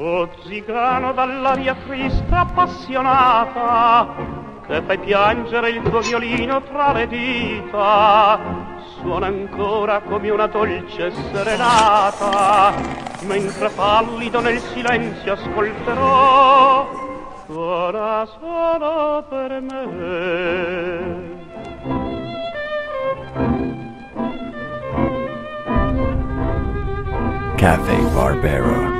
O zigano dall'aria trista appassionata, che fai piangere il tuo violino tra le dita, suona ancora come una dolce serenata, mentre pallido nel silenzio ascolterò, suona solo per me. Cafe Barbera.